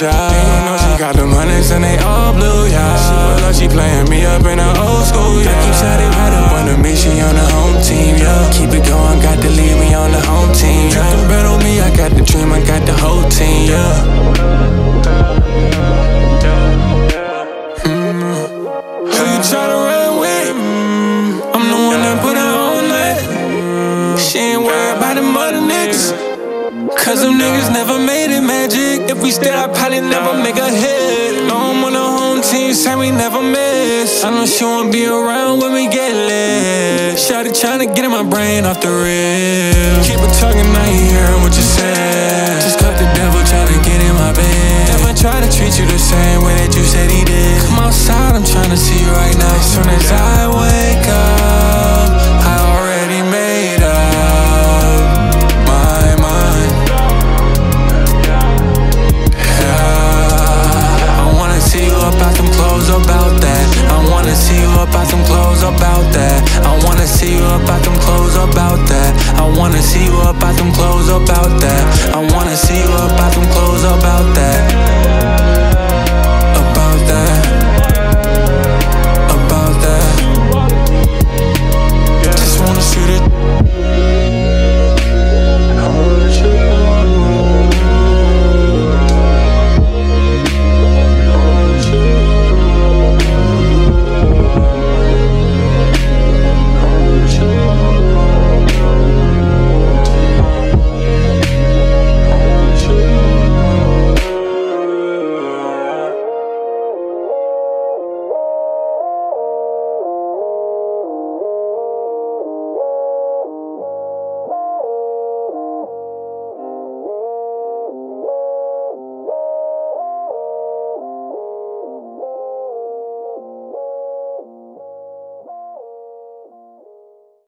job. You know she got them hundreds and they all blue, yeah. She was like she playing me up in the old school, yeah. Keep shouting right up under me, she on the home team, yeah. Keep it going, got the lead, we on the home team, yeah. Trippin' bet on me, I got the dream, I got the whole team, yeah. Mm. Who you tryna run with? Mm. I'm the one that put her on that. She ain't worried about the mother niggas. Cause them niggas never made. If we stayed, I'd probably never make a hit. No, I'm on the home team, say we never miss. I know she won't be around when we get lit. Shawty tryna get in my brain off the rib. Keep it talking, I ain't hearing what you said. see you up, about them clothes about that. I wanna see you up, about them clothes about that.